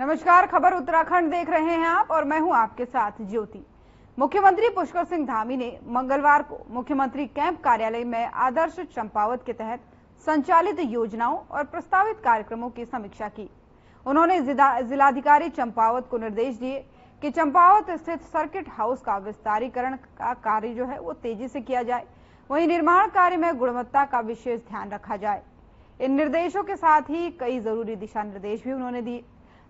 नमस्कार, खबर उत्तराखंड देख रहे हैं आप और मैं हूँ आपके साथ ज्योति। मुख्यमंत्री पुष्कर सिंह धामी ने मंगलवार को मुख्यमंत्री कैंप कार्यालय में आदर्श चंपावत के तहत संचालित योजनाओं और प्रस्तावित कार्यक्रमों की समीक्षा की। उन्होंने जिलाधिकारी चंपावत को निर्देश दिए कि चंपावत स्थित सर्किट हाउस का विस्तारीकरण का कार्य जो है वो तेज़ी से किया जाए। वहीं निर्माण कार्य में गुणवत्ता का विशेष ध्यान रखा जाए। इन निर्देशों के साथ ही कई ज़रूरी दिशा निर्देश भी उन्होंने दिए।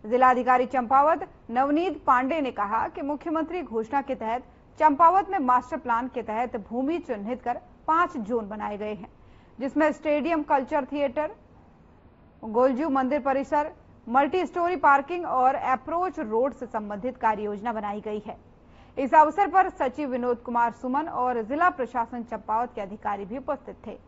जिलाधिकारी चंपावत नवनीत पांडे ने कहा कि मुख्यमंत्री घोषणा के तहत चंपावत में मास्टर प्लान के तहत भूमि चिन्हित कर पाँच जोन बनाए गए हैं, जिसमें स्टेडियम, कल्चर थिएटर, गोलजू मंदिर परिसर मल्टी स्टोरी पार्किंग और अप्रोच रोड से संबंधित कार्य योजना बनाई गई है। इस अवसर पर सचिव विनोद कुमार सुमन और जिला प्रशासन चंपावत के अधिकारी भी उपस्थित थे।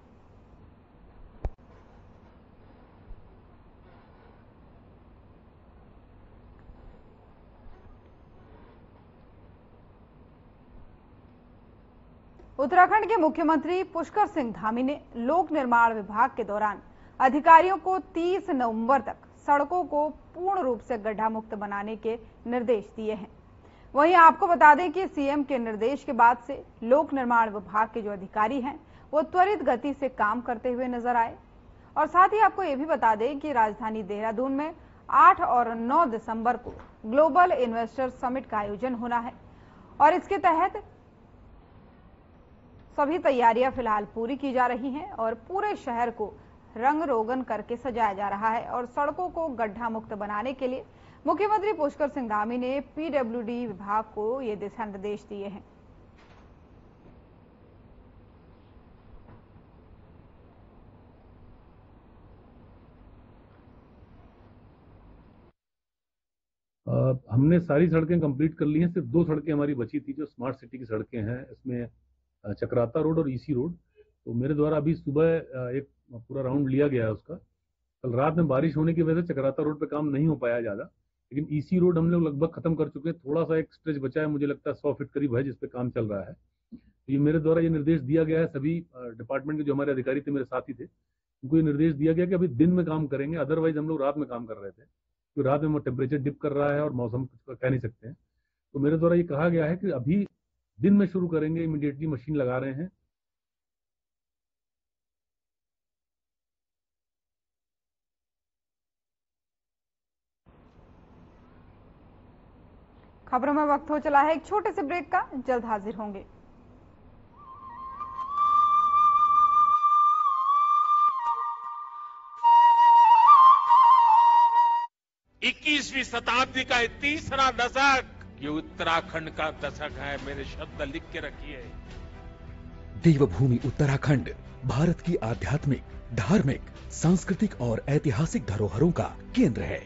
उत्तराखंड के मुख्यमंत्री पुष्कर सिंह धामी ने लोक निर्माण विभाग के दौरान अधिकारियों को 30 नवंबर तक सड़कों को पूर्ण रूप से गड्ढा मुक्त बनाने के निर्देश दिए हैं। वहीं आपको बता दें कि सीएम के निर्देश के बाद से लोक निर्माण विभाग के जो अधिकारी हैं, वो त्वरित गति से काम करते हुए नज़र आए। और साथ ही आपको ये भी बता दें कि राजधानी देहरादून में 8 और 9 दिसंबर को ग्लोबल इन्वेस्टर समिट का आयोजन होना है। और इसके तहत सभी तैयारियाँ फ़िलहाल पूरी की जा रही हैं और पूरे शहर को रंग रोगन करके सजाया जा रहा है और सड़कों को गड्ढा मुक्त बनाने के लिए मुख्यमंत्री पुष्कर सिंह धामी ने पीडब्ल्यूडी विभाग को ये दिशा निर्देश दिए हैं। हमने सारी सड़कें कंप्लीट कर ली हैं, सिर्फ़ दो सड़कें हमारी बची थी जो स्मार्ट सिटी की सड़कें हैं। इसमें चक्राता रोड और ईसी रोड। तो मेरे द्वारा अभी सुबह एक पूरा राउंड लिया गया है उसका। कल रात में बारिश होने की वजह से चक्राता रोड पे काम नहीं हो पाया ज़्यादा। लेकिन ईसी रोड हम लोग लगभग खत्म कर चुके हैं। थोड़ा सा एक स्ट्रेच बचा है, मुझे लगता है सौ फीट करीब है जिसपे काम चल रहा है। तो ये मेरे द्वारा ये निर्देश दिया गया है। सभी डिपार्टमेंट के जो हमारे अधिकारी थे, मेरे साथी थे, उनको ये निर्देश दिया गया कि अभी दिन में काम करेंगे, अदरवाइज़ हम लोग रात में काम कर रहे थे। क्योंकि रात में टेम्परेचर डिप कर रहा है और मौसम कह नहीं सकते हैं। तो मेरे द्वारा ये कहा गया है कि अभी दिन में शुरू करेंगे इमीडिएटली मशीन लगा रहे हैं। खबरों में वक्त हो चला है एक छोटे से ब्रेक का जल्द हाजिर होंगे। इक्कीसवीं शताब्दी का तीसरा दशक ये उत्तराखंड का दशक है, मेरे शब्द लिख के रखिए। देवभूमि उत्तराखंड, भारत की आध्यात्मिक, धार्मिक, सांस्कृतिक और ऐतिहासिक धरोहरों का केंद्र है,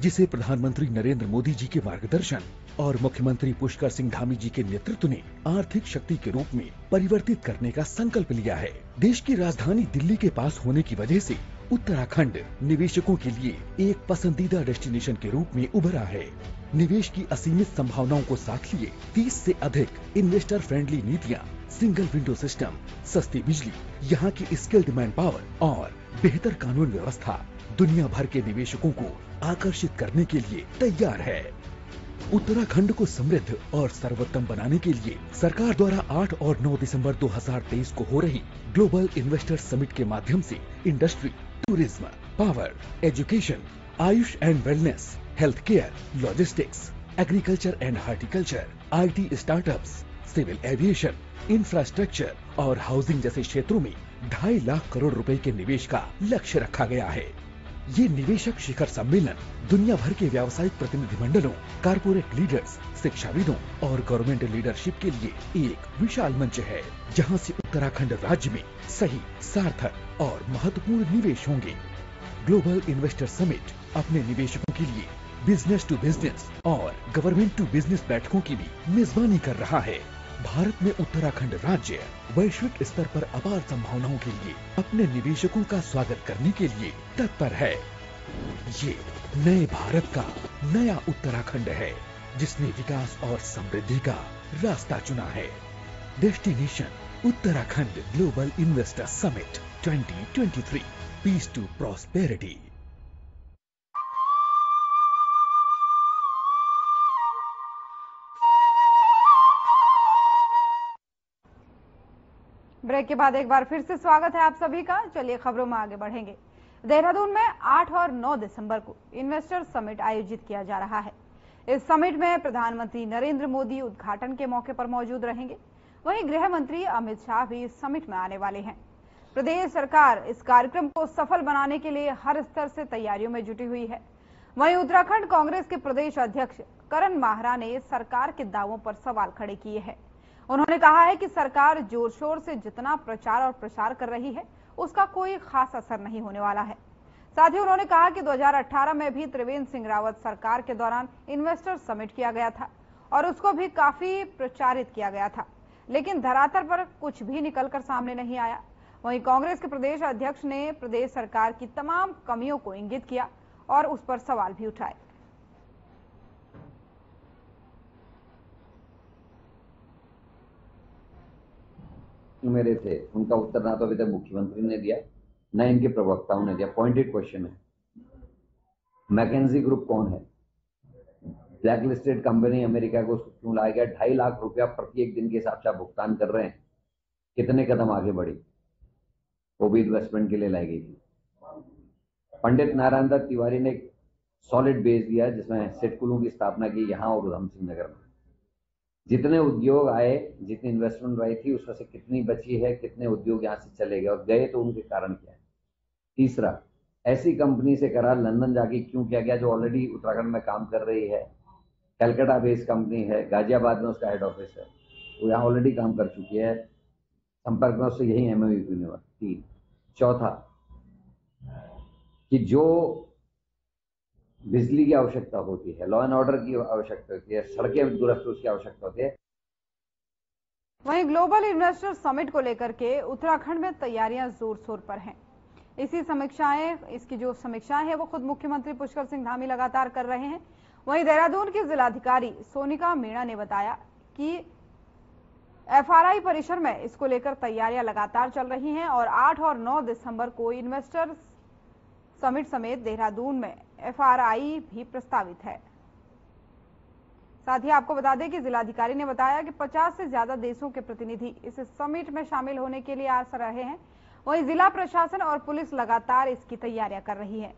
जिसे प्रधानमंत्री नरेंद्र मोदी जी के मार्गदर्शन और मुख्यमंत्री पुष्कर सिंह धामी जी के नेतृत्व ने आर्थिक शक्ति के रूप में परिवर्तित करने का संकल्प लिया है। देश की राजधानी दिल्ली के पास होने की वजह से उत्तराखंड निवेशकों के लिए एक पसंदीदा डेस्टिनेशन के रूप में उभरा है। निवेश की असीमित संभावनाओं को साथ लिए 30 से अधिक इन्वेस्टर फ्रेंडली नीतियाँ सिंगल विंडो सिस्टम सस्ती बिजली, यहाँ की स्किल्ड मैन पावर और बेहतर कानून व्यवस्था दुनिया भर के निवेशकों को आकर्षित करने के लिए तैयार है। उत्तराखंड को समृद्ध और सर्वोत्तम बनाने के लिए सरकार द्वारा 8 और 9 दिसंबर 2023 को हो रही ग्लोबल इन्वेस्टर समिट के माध्यम से industry tourism power education Ayush and wellness health care logistics agriculture and horticulture IT startups civil aviation infrastructure और हाउसिंग जैसे क्षेत्रों में ढाई लाख करोड़ रुपए के निवेश का लक्ष्य रखा गया है। ये निवेशक शिखर सम्मेलन दुनिया भर के व्यावसायिक प्रतिनिधिमंडलों कारपोरेट लीडर्स शिक्षाविदों और गवर्नमेंट लीडरशिप के लिए एक विशाल मंच है, जहाँ से उत्तराखंड राज्य में सही, सार्थक और महत्वपूर्ण निवेश होंगे। ग्लोबल इन्वेस्टर समिट अपने निवेशकों के लिए बिज़नेस टू बिज़नेस और गवर्नमेंट टू बिज़नेस बैठकों की भी मेजबानी कर रहा है। भारत में उत्तराखंड राज्य वैश्विक स्तर पर अपार संभावनाओं के लिए अपने निवेशकों का स्वागत करने के लिए तत्पर है। ये नए भारत का नया उत्तराखंड है, जिसने विकास और समृद्धि का रास्ता चुना है। Destination Uttarakhand global investor summit 2023 peace to prosperity break के बाद एक बार फिर से स्वागत है आप सभी का। चलिए खबरों में आगे बढ़ेंगे। देहरादून में 8 और 9 दिसंबर को इन्वेस्टर समिट आयोजित किया जा रहा है। इस समिट में प्रधानमंत्री नरेंद्र मोदी उद्घाटन के मौके पर मौजूद रहेंगे। वहीं गृह मंत्री अमित शाह भी इस समिट में आने वाले हैं। प्रदेश सरकार इस कार्यक्रम को सफल बनाने के लिए हर स्तर से तैयारियों में जुटी हुई है। वहीं उत्तराखंड कांग्रेस के प्रदेश अध्यक्ष करण माहरा ने सरकार के दावों पर सवाल खड़े किए हैं। उन्होंने कहा है कि सरकार ज़ोर शोर से जितना प्रचार और प्रसार कर रही है, उसका कोई खास असर नहीं होने वाला है। साथ ही उन्होंने कहा कि 2018 में भी त्रिवेंद्र सिंह रावत सरकार के दौरान इन्वेस्टर समिट किया गया था और उसको भी काफ़ी प्रचारित किया गया था, लेकिन धरातल पर कुछ भी निकलकर सामने नहीं आया। वहीं कांग्रेस के प्रदेश अध्यक्ष ने प्रदेश सरकार की तमाम कमियों को इंगित किया और उस पर सवाल भी उठाए। मेरे थे। उनका उत्तर ना तो अभी तक मुख्यमंत्री ने दिया, न इनके प्रवक्ताओं ने दिया। पॉइंटेड क्वेश्चन है। मैकेजी ग्रुप कौन है? ब्लैक लिस्टेड कंपनी अमेरिका को क्यों लाया गया? ढाई लाख रुपया प्रति एक दिन के हिसाब से आप भुगतान कर रहे हैं। कितने कदम आगे बढ़ी? वो भी इन्वेस्टमेंट के लिए लाई गई थी। पंडित नारायण दत्त तिवारी ने सॉलिड बेस दिया जिसमें सेटकुलों की स्थापना की यहाँ और उधम सिंह नगर में। जितने उद्योग आए, जितनी इन्वेस्टमेंट आई थी, उसमें से कितनी बची है, कितने उद्योग यहाँ से चले गए और गए तो उनके कारण क्या है? तीसरा, ऐसी कंपनी से करार लंदन जाके क्यों किया गया जो ऑलरेडी उत्तराखंड में काम कर रही है? कलकत्ता बेस्ड कंपनी है, गाजियाबाद में उसका हेड ऑफ़िस है, वो यहाँ ऑलरेडी काम कर चुकी है। संपर्क में उससे यही एम हुआ तीन, चौथा, कि जो बिजली की आवश्यकता होती है लॉ एंड ऑर्डर की आवश्यकता होती है, सड़कें दुरुस्त उसकी आवश्यकता होती है। वहीं ग्लोबल इन्वेस्टर समिट को लेकर के उत्तराखंड में तैयारियाँ ज़ोर शोर पर हैं। इसी समीक्षाएँ, इसकी जो समीक्षाएँ है, वो खुद मुख्यमंत्री पुष्कर सिंह धामी लगातार कर रहे हैं। वहीं देहरादून की जिलाधिकारी सोनिका मीणा ने बताया कि एफआरआई परिसर में इसको लेकर तैयारियाँ लगातार चल रही हैं और 8 और 9 दिसंबर को इन्वेस्टर समिट समेत देहरादून में एफआरआई भी प्रस्तावित है। साथ ही आपको बता दें कि जिलाधिकारी ने बताया कि 50 से ज़्यादा देशों के प्रतिनिधि इस समिट में शामिल होने के लिए आ रहे हैं। वहीं जिला प्रशासन और पुलिस लगातार इसकी तैयारियाँ कर रही है।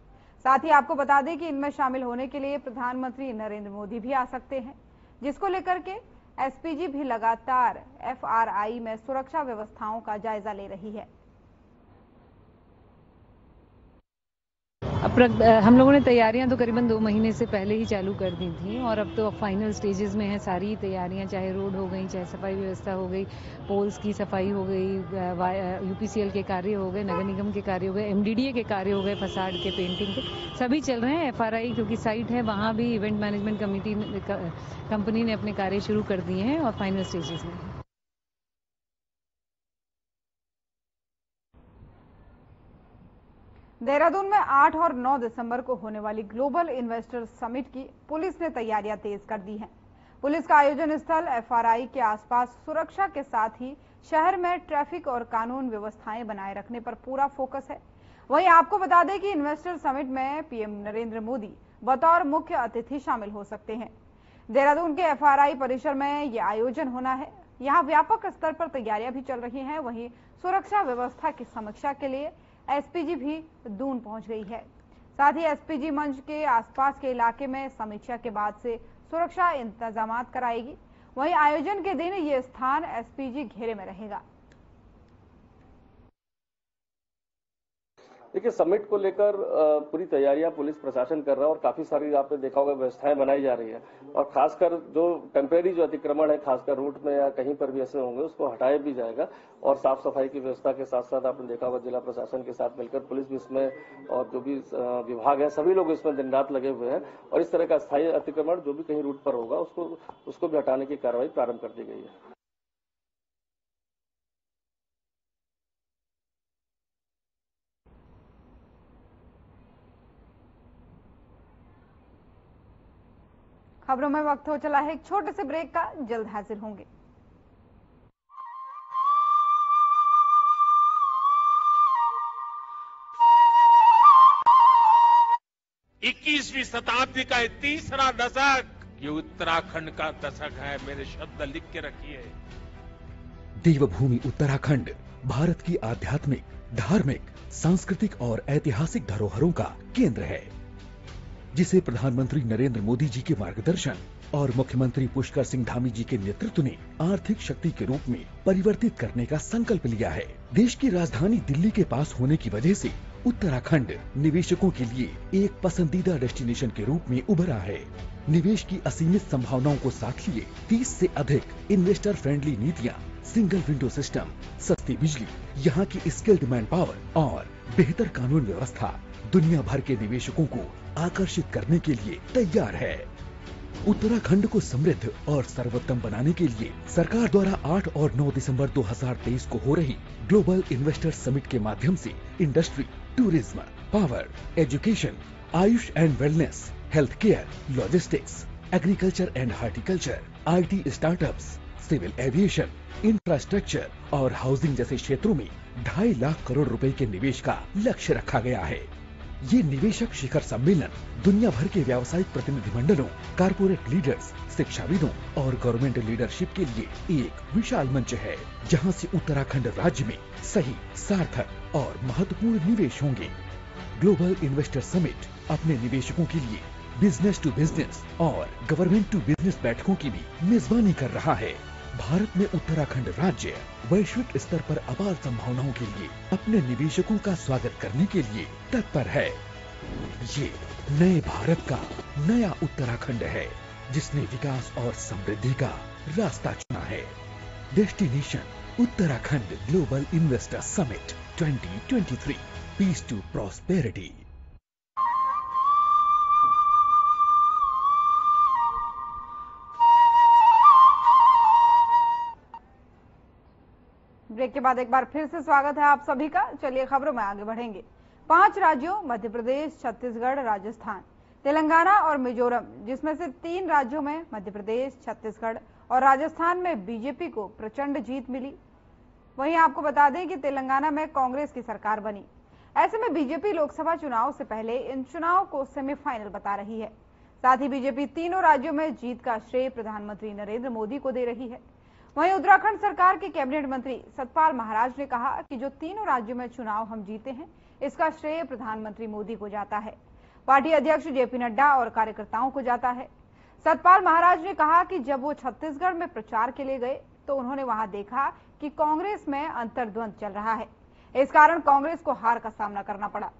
साथ ही आपको बता दें कि इनमें शामिल होने के लिए प्रधानमंत्री नरेंद्र मोदी भी आ सकते हैं, जिसको लेकर के एसपीजी भी लगातार एफआरआई में सुरक्षा व्यवस्थाओं का जायजा ले रही है। हम लोगों ने तैयारियाँ तो करीबन दो महीने से पहले ही चालू कर दी थी और अब तो फाइनल स्टेजेस में है सारी तैयारियाँ, चाहे रोड हो गई, चाहे सफ़ाई व्यवस्था हो गई पोल्स की सफ़ाई हो गई यूपीसीएल के कार्य हो गए, नगर निगम के कार्य हो गए एमडीडीए के कार्य हो गए फसाड के पेंटिंग के, सभी चल रहे हैं एफआरआई क्योंकि साइट है, वहाँ भी इवेंट मैनेजमेंट कमेटी कंपनी ने अपने कार्य शुरू कर दिए हैं और फाइनल स्टेजेस में देहरादून में 8 और 9 दिसंबर को होने वाली ग्लोबल इन्वेस्टर समिट की पुलिस ने तैयारियाँ तेज कर दी हैं। पुलिस का आयोजन स्थल एफआरआई के आसपास सुरक्षा के साथ ही शहर में ट्रैफ़िक और कानून व्यवस्थाएँ बनाए रखने पर पूरा फोकस है। वहीं आपको बता दें कि इन्वेस्टर समिट में पीएम नरेंद्र मोदी, बतौर मुख्य अतिथि शामिल हो सकते हैं। देहरादून के एफआरआई परिसर में ये आयोजन होना है। यहाँ व्यापक स्तर पर तैयारियाँ भी चल रही हैं। वहीं सुरक्षा व्यवस्था की समीक्षा के लिए एसपीजी भी दून पहुँच गई है। साथ ही एसपीजी मंच के आसपास के इलाके में समीक्षा के बाद से सुरक्षा इंतज़ाम कराएगी। वहीं आयोजन के दिन ये स्थान एसपीजी घेरे में रहेगा। देखिए समिट को लेकर पूरी तैयारियाँ पुलिस प्रशासन कर रहा है और काफ़ी सारी आपने देखा होगा, व्यवस्थाएँ बनाई जा रही है। और खासकर जो टेम्परेरी जो अतिक्रमण है, खासकर रूट में या कहीं पर भी ऐसे होंगे, उसको हटाया भी जाएगा। और साफ़ सफ़ाई की व्यवस्था के साथ साथ आपने देखा होगा, जिला प्रशासन के साथ मिलकर पुलिस भी इसमें और जो भी विभाग है, सभी लोग इसमें दिन रात लगे हुए हैं। और इस तरह का स्थायी अतिक्रमण जो भी कहीं रूट पर होगा, उसको उसको भी हटाने की कार्रवाई प्रारंभ कर दी गई है। खबरों में वक्त हो चला है एक छोटे से ब्रेक का जल्द हाजिर होंगे। इक्कीसवीं शताब्दी का तीसरा दशक ये उत्तराखंड का दशक है मेरे शब्द लिख के रखिए। देवभूमि उत्तराखंड भारत की आध्यात्मिक धार्मिक सांस्कृतिक और ऐतिहासिक धरोहरों का केंद्र है। जिसे प्रधानमंत्री नरेंद्र मोदी जी के मार्गदर्शन और मुख्यमंत्री पुष्कर सिंह धामी जी के नेतृत्व ने आर्थिक शक्ति के रूप में परिवर्तित करने का संकल्प लिया है। देश की राजधानी दिल्ली के पास होने की वजह से उत्तराखंड निवेशकों के लिए एक पसंदीदा डेस्टिनेशन के रूप में उभरा है। निवेश की असीमित संभावनाओं को साथ लिए 30 से अधिक इन्वेस्टर फ्रेंडली नीतियाँ, सिंगल विंडो सिस्टम, सस्ती बिजली, यहाँ की स्किल्ड मैन पावर और बेहतर कानून व्यवस्था, दुनिया भर के निवेशकों को आकर्षित करने के लिए तैयार है। उत्तराखंड को समृद्ध और सर्वोत्तम बनाने के लिए सरकार द्वारा 8 और 9 दिसंबर 2023 को हो रही ग्लोबल इन्वेस्टर समिट के माध्यम से industry tourism power education Ayush and wellness health care logistics agriculture and horticulture IT startups civil aviation infrastructure और हाउसिंग जैसे क्षेत्रों में ढाई लाख करोड़ रुपए के निवेश का लक्ष्य रखा गया है। ये निवेशक शिखर सम्मेलन दुनिया भर के व्यावसायिक प्रतिनिधिमंडलों कारपोरेट लीडर्स शिक्षाविदों और गवर्नमेंट लीडरशिप के लिए एक विशाल मंच है, जहाँ से उत्तराखंड राज्य में सही, सार्थक और महत्वपूर्ण निवेश होंगे। ग्लोबल इन्वेस्टर समिट अपने निवेशकों के लिए बिज़नेस टू बिज़नेस और गवर्नमेंट टू बिज़नेस बैठकों की भी मेजबानी कर रहा है। भारत में उत्तराखंड राज्य वैश्विक स्तर पर अपार संभावनाओं के लिए, अपने निवेशकों का स्वागत करने के लिए तत्पर है। ये नए भारत का नया उत्तराखंड है, जिसने विकास और समृद्धि का रास्ता चुना है। Destination, Uttarakhand global investor summit 2023 peace to prosperity. Break के बाद एक बार फिर से स्वागत है आप सभी का। चलिए खबरों में आगे बढ़ेंगे। पाँच राज्यों मध्य प्रदेश छत्तीसगढ़, राजस्थान, तेलंगाना और मिजोरम, जिसमें से तीन राज्यों में मध्य प्रदेश छत्तीसगढ़ और राजस्थान में बीजेपी को प्रचंड जीत मिली। वहीं आपको बता दें कि तेलंगाना में कांग्रेस की सरकार बनी। ऐसे में बीजेपी लोकसभा चुनाव से पहले इन चुनाव को सेमीफाइनल बता रही है। साथ ही बीजेपी तीनों राज्यों में जीत का श्रेय प्रधानमंत्री नरेंद्र मोदी को दे रही है। वहीं उत्तराखंड सरकार के कैबिनेट मंत्री सतपाल महाराज ने कहा कि जो तीनों राज्यों में चुनाव हम जीते हैं, इसका श्रेय प्रधानमंत्री मोदी को जाता है। पार्टी अध्यक्ष जेपी नड्डा और कार्यकर्ताओं को जाता है। सतपाल महाराज ने कहा कि जब वो छत्तीसगढ़ में प्रचार के लिए गए तो उन्होंने वहाँ देखा कि कांग्रेस में अंतर्द्वंद चल रहा है। इस कारण कांग्रेस को हार का सामना करना पड़ा।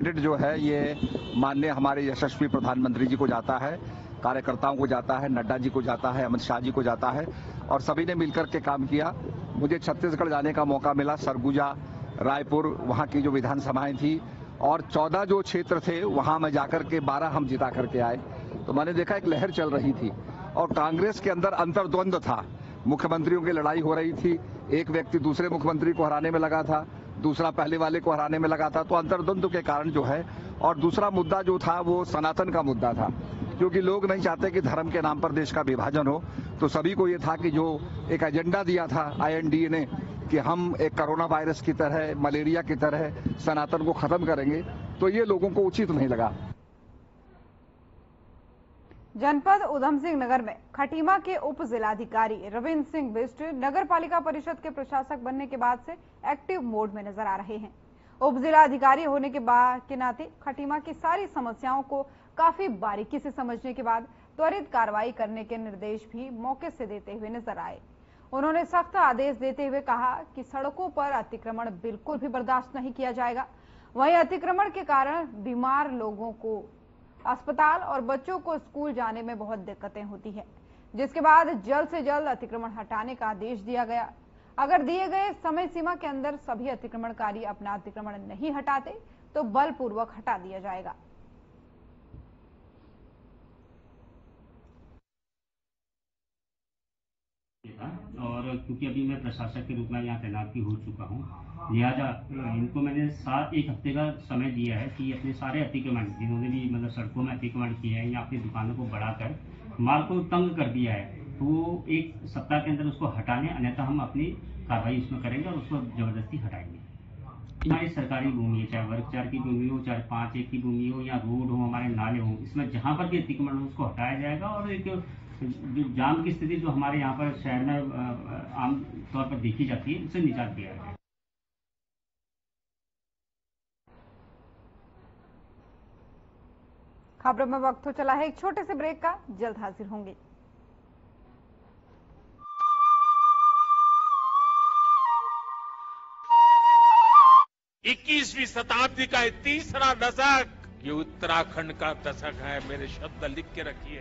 जो है, ये माननीय हमारे यशस्वी प्रधानमंत्री जी को जाता है। कार्यकर्ताओं को जाता है, नड्डा जी को जाता है, अमित शाह जी को जाता है और सभी ने मिलकर के काम किया। मुझे छत्तीसगढ़ जाने का मौका मिला, सरगुजा, रायपुर, वहाँ की जो विधानसभाएँ थी और चौदह जो क्षेत्र थे, वहाँ में जाकर के बारह हम जिता करके आए। तो मैंने देखा एक लहर चल रही थी और कांग्रेस के अंदर अंतर्द्वंद था। मुख्यमंत्रियों की लड़ाई हो रही थी, एक व्यक्ति दूसरे मुख्यमंत्री को हराने में लगा था, दूसरा पहले वाले को हराने में लगा था। तो अंतर्द्वंद के कारण जो है और दूसरा मुद्दा जो था, वो सनातन का मुद्दा था। क्योंकि लोग नहीं चाहते कि धर्म के नाम पर देश का विभाजन हो। तो सभी को ये था कि जो एक एजेंडा दिया था आईएनडीए ने कि हम एक कोरोना वायरस की तरह, मलेरिया की तरह सनातन को खत्म करेंगे तो ये लोगों को उचित नहीं लगा। जनपद उधम सिंह नगर में खटीमा के उप जिलाधिकारी रविंद्र सिंह बिस्ट नगर पालिका परिषद के प्रशासक बनने के बाद से एक्टिव मोड में नज़र आ रहे हैं। उप जिलाधिकारी होने के बाद के नाते खटीमा की सारी समस्याओं को काफ़ी बारीकी से समझने के बाद त्वरित कार्रवाई करने के निर्देश भी मौके से देते हुए नज़र आए। उन्होंने सख्त आदेश देते हुए कहा कि सड़कों पर अतिक्रमण बिल्कुल भी बर्दाश्त नहीं किया जाएगा। वहीं अतिक्रमण के कारण बीमार लोगों को, अस्पताल और बच्चों को स्कूल जाने में बहुत दिक्कतें होती है, जिसके बाद जल्द से जल्द अतिक्रमण हटाने का आदेश दिया गया। अगर दिए गए समय सीमा के अंदर सभी अतिक्रमणकारी अपना अतिक्रमण नहीं हटाते तो बलपूर्वक हटा दिया जाएगा। और क्योंकि अभी मैं प्रशासक के रूप में यहाँ तैनात भी हो चुका हूँ। लिहाजा इनको मैंने सात एक हफ़्ते का समय दिया है कि अपने सारे अतिक्रमण जिन्होंने भी मतलब सड़कों में अतिक्रमण किया है या अपनी दुकानों को बढ़ाकर माल को तंग कर दिया है तो एक सप्ताह के अंदर उसको हटाने अन्यथा हम अपनी कार्रवाई उसमें करेंगे और उसको ज़बरदस्ती हटाएँगे। हमारी सरकारी भूमि है चाहे वर्ग चार की भूमि हो चाहे पाँच एक की भूमि हो या रोड हो हमारे नाले हो इसमें जहाँ पर भी अतिक्रमण हो उसको हटाया जाएगा और एक जो जाम की स्थिति जो हमारे यहाँ पर शहर में आम तौर पर देखी जाती है उससे निजात दिया है। खबरों में वक्त हो चला है एक छोटे से ब्रेक का जल्द हाजिर होंगे। इक्कीसवीं शताब्दी का तीसरा दशक ये उत्तराखंड का दशक है मेरे शब्द लिख के रखिए।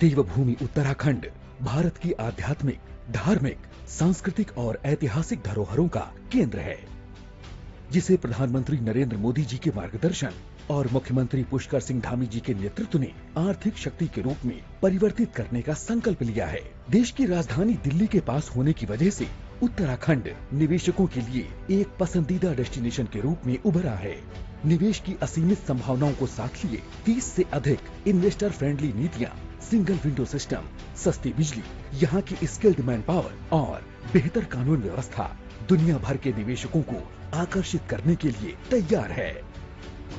देवभूमि उत्तराखंड, भारत की आध्यात्मिक, धार्मिक, सांस्कृतिक और ऐतिहासिक धरोहरों का केंद्र है, जिसे प्रधानमंत्री नरेंद्र मोदी जी के मार्गदर्शन और मुख्यमंत्री पुष्कर सिंह धामी जी के नेतृत्व ने आर्थिक शक्ति के रूप में परिवर्तित करने का संकल्प लिया है। देश की राजधानी दिल्ली के पास होने की वजह से उत्तराखंड निवेशकों के लिए एक पसंदीदा डेस्टिनेशन के रूप में उभरा है। निवेश की असीमित संभावनाओं को साथ लिए 30 से अधिक इन्वेस्टर फ्रेंडली नीतियाँ सिंगल विंडो सिस्टम, सस्ती बिजली, यहाँ की स्किल्ड मैन पावर और बेहतर कानून व्यवस्था दुनिया भर के निवेशकों को आकर्षित करने के लिए तैयार है।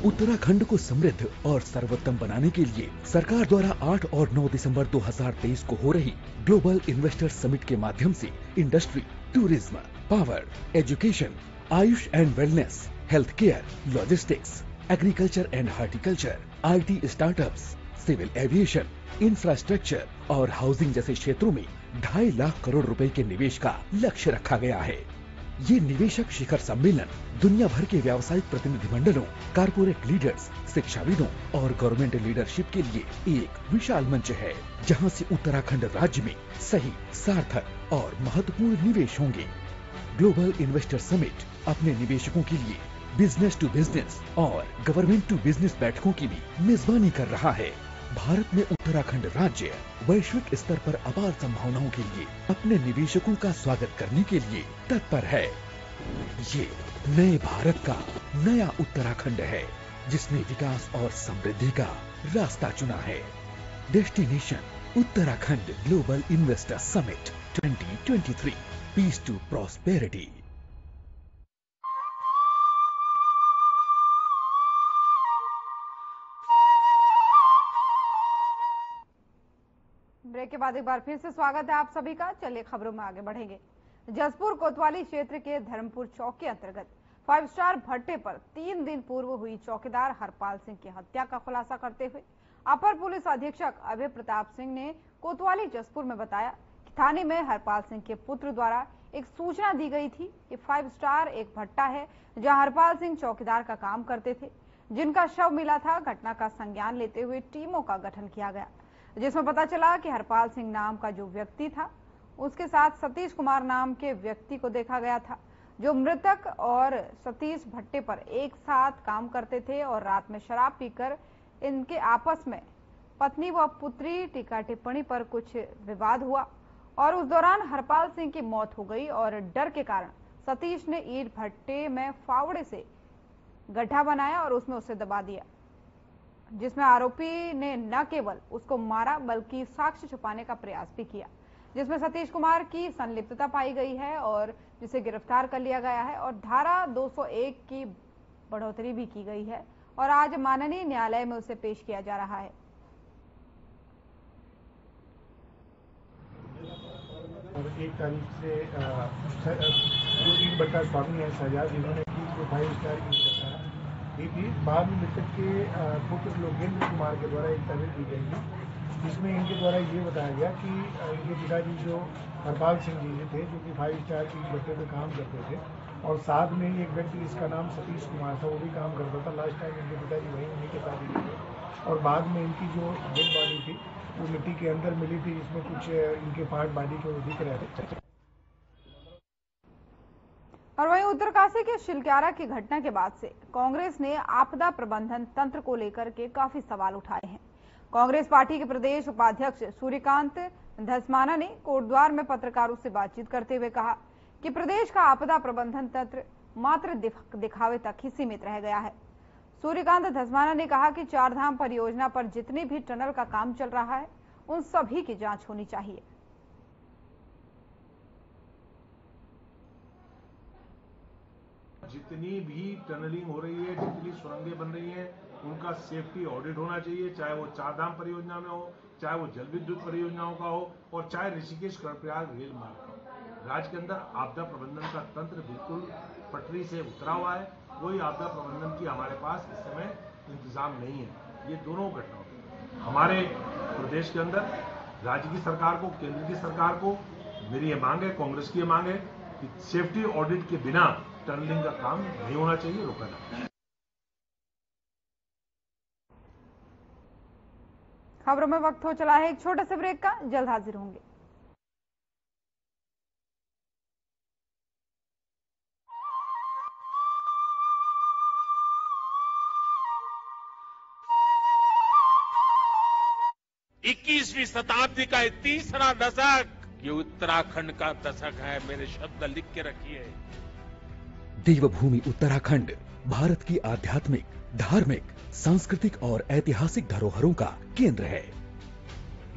उत्तराखंड को समृद्ध और सर्वोत्तम बनाने के लिए सरकार द्वारा 8 और 9 दिसंबर 2023 को हो रही ग्लोबल इन्वेस्टर समिट के माध्यम से industry tourism power education Ayush and wellness health care logistics agriculture and horticulture IT startups civil aviation infrastructure और हाउसिंग जैसे क्षेत्रों में ढाई लाख करोड़ रुपए के निवेश का लक्ष्य रखा गया है। ये निवेशक शिखर सम्मेलन दुनिया भर के व्यावसायिक प्रतिनिधिमंडलों कारपोरेट लीडर्स शिक्षाविदों और गवर्नमेंट लीडरशिप के लिए एक विशाल मंच है, जहाँ से उत्तराखंड राज्य में सही, सार्थक और महत्वपूर्ण निवेश होंगे। ग्लोबल इन्वेस्टर समिट अपने निवेशकों के लिए बिज़नेस टू बिज़नेस और गवर्नमेंट टू बिज़नेस बैठकों की भी मेजबानी कर रहा है। भारत में उत्तराखंड राज्य वैश्विक स्तर पर अपार संभावनाओं के लिए अपने निवेशकों का स्वागत करने के लिए तत्पर है। ये नए भारत का नया उत्तराखंड है, जिसने विकास और समृद्धि का रास्ता चुना है। Destination Uttarakhand global investor summit 2023 peace to prosperity. के बाद एक बार फिर से स्वागत है आप सभी का। चलिए खबरों में आगे बढ़ेंगे। जसपुर कोतवाली क्षेत्र के धर्मपुर चौक के अंतर्गत फाइव स्टार भट्टे पर तीन दिन पूर्व हुई चौकीदार हरपाल सिंह की हत्या का खुलासा करते हुए अपर पुलिस अधीक्षक अभय प्रताप सिंह ने कोतवाली जसपुर में बताया कि थाने में हरपाल सिंह के पुत्र द्वारा एक सूचना दी गई थी कि फाइव स्टार एक भट्टा है जहाँ हरपाल सिंह चौकीदार का काम करते थे। जिनका शव मिला था, घटना का संज्ञान लेते हुए टीमों का गठन किया गया। जिसमें पता चला कि हरपाल सिंह नाम का जो व्यक्ति था, उसके साथ सतीश कुमार नाम के व्यक्ति को देखा गया था, जो मृतक और सतीश भट्टे पर एक साथ काम करते थे और रात में शराब पीकर इनके आपस में पत्नी व पुत्री टीका टिप्पणी पर कुछ विवाद हुआ और उस दौरान हरपाल सिंह की मौत हो गई और डर के कारण सतीश ने ईट भट्टे में फावड़े से गड्ढा बनाया और उसमें उसे दबा दिया। जिसमें आरोपी ने न केवल उसको मारा, बल्कि साक्ष्य छुपाने का प्रयास भी किया। जिसमें सतीश कुमार की संलिप्तता पाई गई है और जिसे गिरफ़्तार कर लिया गया है और धारा 201 की बढ़ोतरी भी की गई है और आज माननीय न्यायालय में उसे पेश किया जा रहा है। एक तारीख से स्वामी है शहजाद इन्होंने की, जो फाइव स्टार की थी बाद में मृतक के पुत्र लोकेंद्र कुमार के द्वारा एक तहरीर दी गई थी, जिसमें इनके द्वारा ये बताया गया कि इनके पिताजी जो हरपाल सिंह जी थे, जो कि फाइव स्टार की भट्टे पे काम करते थे, और साथ में ही एक व्यक्ति जिसका नाम सतीश कुमार था, वो भी काम करता था। लास्ट टाइम इनके पिताजी वहीं उन्हीं के साथ ही थे। और बाद में इनकी जो डेड बॉडी थी, वो मिट्टी के अंदर मिली थी, जिसमें कुछ इनके पार्ट बॉडी के वो दिख रहे थे। और वहीं उत्तरकाशी के शिलक्यारा की घटना के बाद से कांग्रेस ने आपदा प्रबंधन तंत्र को लेकर के काफ़ी सवाल उठाए हैं। कांग्रेस पार्टी के प्रदेश उपाध्यक्ष सूर्यकांत धसमाना ने कोटद्वार में पत्रकारों से बातचीत करते हुए कहा कि प्रदेश का आपदा प्रबंधन तंत्र मात्र दिखावे तक ही सीमित रह गया है। सूर्यकांत धसमाना ने कहा कि चारधाम परियोजना पर जितने भी टनल का काम चल रहा है, उन सभी की जाँच होनी चाहिए। जितनी भी टनलिंग हो रही है, जितनी सुरंगें बन रही हैं, उनका सेफ्टी ऑडिट होना चाहिए, चाहे वो चारधाम परियोजना में हो, चाहे वो जल विद्युत परियोजनाओं का हो, और चाहे ऋषिकेश कर्णप्रयाग रेल मार्ग का हो। राज्य के अंदर आपदा प्रबंधन का तंत्र बिल्कुल पटरी से उतरा हुआ है। कोई आपदा प्रबंधन की हमारे पास इस समय इंतज़ाम नहीं है। ये दोनों घटनाओं हमारे प्रदेश के अंदर, राज्य की सरकार को, केंद्र की सरकार को मेरी ये मांग है, कांग्रेस की ये मांग है कि सेफ्टी ऑडिट के बिना टनलिंग का काम नहीं होना चाहिए रोका जाना खबरों में वक्त हो चला है एक छोटे से ब्रेक का जल्द हाजिर होंगे। इक्कीसवीं शताब्दी का तीसरा दशक ये उत्तराखंड का दशक है मेरे शब्द लिख के रखिए। देवभूमि उत्तराखंड, भारत की आध्यात्मिक, धार्मिक, सांस्कृतिक और ऐतिहासिक धरोहरों का केंद्र है,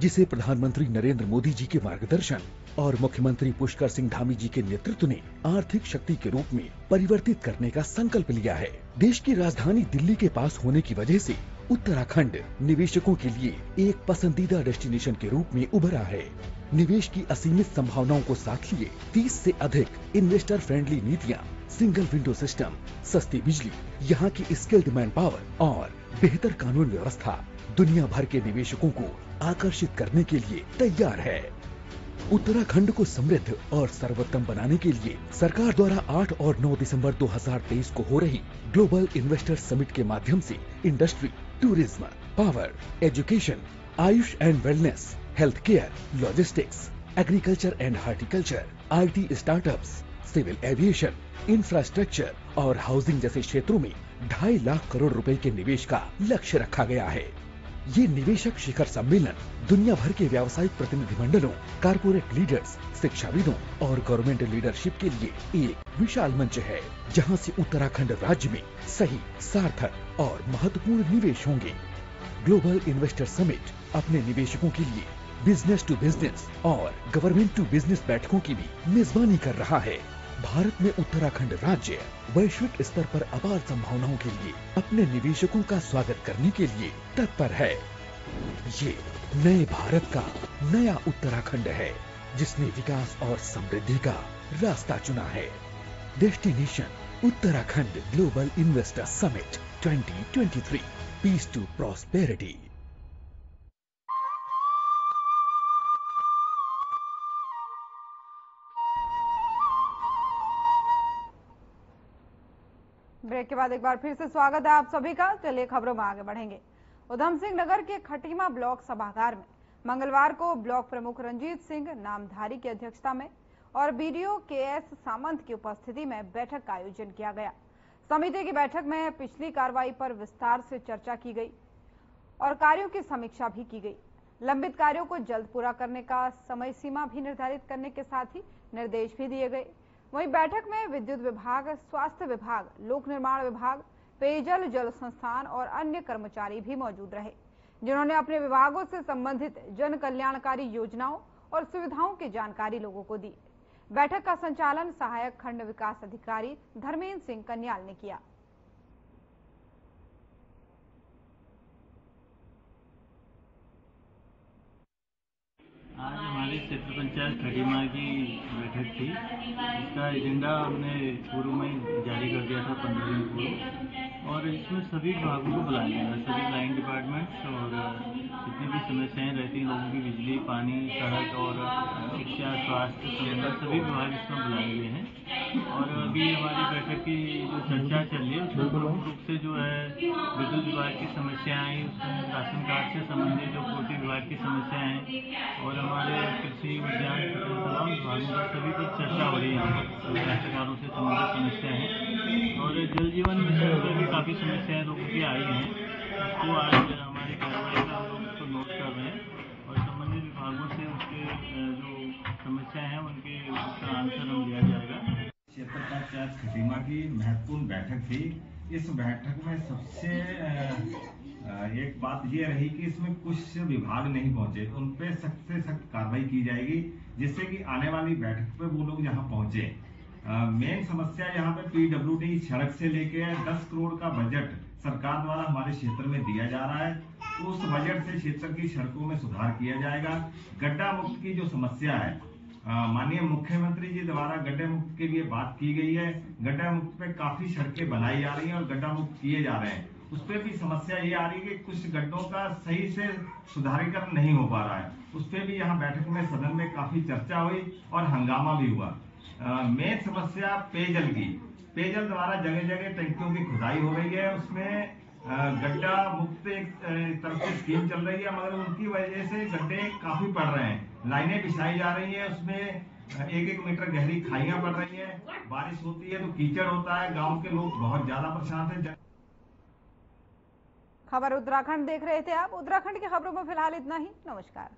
जिसे प्रधानमंत्री नरेंद्र मोदी जी के मार्गदर्शन और मुख्यमंत्री पुष्कर सिंह धामी जी के नेतृत्व ने आर्थिक शक्ति के रूप में परिवर्तित करने का संकल्प लिया है। देश की राजधानी दिल्ली के पास होने की वजह से उत्तराखंड निवेशकों के लिए एक पसंदीदा डेस्टिनेशन के रूप में उभरा है। निवेश की असीमित संभावनाओं को साथ लिए 30 से अधिक इन्वेस्टर फ्रेंडली नीतियाँ सिंगल विंडो सिस्टम सस्ती बिजली, यहाँ की स्किल्ड मैन पावर और बेहतर कानून व्यवस्था दुनिया भर के निवेशकों को आकर्षित करने के लिए तैयार है। उत्तराखंड को समृद्ध और सर्वोत्तम बनाने के लिए सरकार द्वारा 8 और 9 दिसंबर 2023 को हो रही ग्लोबल इन्वेस्टर समिट के माध्यम से industry tourism power education Ayush and wellness health care logistics agriculture and horticulture IT startups civil aviation infrastructure और हाउसिंग जैसे क्षेत्रों में ढाई लाख करोड़ रुपए के निवेश का लक्ष्य रखा गया है। ये निवेशक शिखर सम्मेलन दुनिया भर के व्यावसायिक प्रतिनिधिमंडलों कारपोरेट लीडर्स शिक्षाविदों और गवर्नमेंट लीडरशिप के लिए एक विशाल मंच है, जहाँ से उत्तराखंड राज्य में सही, सार्थक और महत्वपूर्ण निवेश होंगे। ग्लोबल इन्वेस्टर समिट अपने निवेशकों के लिए बिज़नेस टू बिज़नेस और गवर्नमेंट टू बिज़नेस बैठकों की भी मेजबानी कर रहा है। भारत में उत्तराखंड राज्य वैश्विक स्तर पर अपार संभावनाओं के लिए अपने निवेशकों का स्वागत करने के लिए तत्पर है। ये नए भारत का नया उत्तराखंड है, जिसने विकास और समृद्धि का रास्ता चुना है। Destination Uttarakhand global investor summit 2023 peace to prosperity. Break के बाद एक बार फिर से स्वागत है आप सभी का। चलिए खबरों में आगे बढ़ेंगे। उधम सिंह नगर के खटीमा ब्लॉक सभागार में मंगलवार को ब्लॉक प्रमुख रंजीत सिंह नामधारी की अध्यक्षता में और बीडीओ के एस सामंत की उपस्थिति में बैठक का आयोजन किया गया। समिति की बैठक में पिछली कार्रवाई पर विस्तार से चर्चा की गई और कार्यों की समीक्षा भी की गई। लंबित कार्यों को जल्द पूरा करने का समय सीमा भी निर्धारित करने के साथ ही निर्देश भी दिए गए। वहीं बैठक में विद्युत विभाग, स्वास्थ्य विभाग, लोक निर्माण विभाग, पेयजल जल संस्थान और अन्य कर्मचारी भी मौजूद रहे, जिन्होंने अपने विभागों से संबंधित जन कल्याणकारी योजनाओं और सुविधाओं की जानकारी लोगों को दी। बैठक का संचालन सहायक खंड विकास अधिकारी धर्मेंद्र सिंह कन्याल ने किया। आज हमारी क्षेत्र पंचायत खटीमा की बैठक थी। इसका एजेंडा हमने पूर्व में जारी कर दिया था पंद्रह दिन पूर्व। और इसमें सभी विभागों को बुलाया गया है सभी लाइन डिपार्टमेंट्स और जितनी भी समस्याएँ रहती हैं, लोगों की बिजली, पानी, सड़क और शिक्षा, स्वास्थ्य सभी विभाग इसमें बुलाए गए हैं। और अभी हमारी बैठक की जो चर्चा चल रही है उसमें प्रमुख रूप से जो है विद्युत विभाग की समस्याएँ आई उसमें राशन कार्ड से संबंधित जो पूर्ति विभाग की समस्याएँ हैं और हमारे कृषि उद्यान तमाम विभागों का सभी पर चर्चा हो रही है यहाँ पर राष्ट्रकारों से संबंधित समस्याएँ हैं। और जल जीवन मिशन पर भी काफ़ी समस्याएँ लोगों की आई हैं उसको आज हमारी कार्रवाई का हम लोग उसको नोट कर रहे हैं और संबंधित विभागों से उसके जो समस्याएँ हैं उनके उसका आंसर हम दिया जाएगा। क्षेत्र पंचायत खटीमा की महत्वपूर्ण बैठक थी? इस बैठक में सबसे एक बात यह रही कि इसमें कुछ विभाग नहीं पहुँचे। उन पे सख्त से सख्त कार्रवाई की जाएगी, जिससे कि आने वाली बैठक पे वो लोग यहाँ पहुँचे। मेन समस्या यहाँ पे पीडब्ल्यूडी सड़क से लेके 10 करोड़ का बजट सरकार द्वारा हमारे क्षेत्र में दिया जा रहा है। उस बजट से क्षेत्र की सड़कों में सुधार किया जाएगा। गड्ढा मुक्त की जो समस्या है माननीय मुख्यमंत्री जी द्वारा गड्ढे मुक्त के लिए बात की गई है। गड्ढा मुक्त पे काफ़ी सड़कें बनाई जा रही हैं और गड्ढा मुक्त किए जा रहे हैं। उस पर भी समस्या ये आ रही है कि कुछ गड्ढों का सही से सुधारीकरण नहीं हो पा रहा है। उस पर भी यहाँ बैठक में सदन में काफ़ी चर्चा हुई और हंगामा भी हुआ। मेन समस्या पेयजल की। पेयजल द्वारा जगह जगह टंकियों की खुदाई हो रही है। उसमें गड्ढा मुक्त एक तरफ़ से स्कीम चल रही है, मगर उनकी वजह से गड्ढे काफ़ी पड़ रहे हैं। लाइनें बिछाई जा रही हैं, उसमें एक एक मीटर गहरी खाइयाँ पड़ रही हैं। बारिश होती है तो कीचड़ होता है, गाँव के लोग बहुत ज़्यादा परेशान थे। खबर उत्तराखंड देख रहे थे आप। उत्तराखंड की खबरों में फ़िलहाल इतना ही। नमस्कार।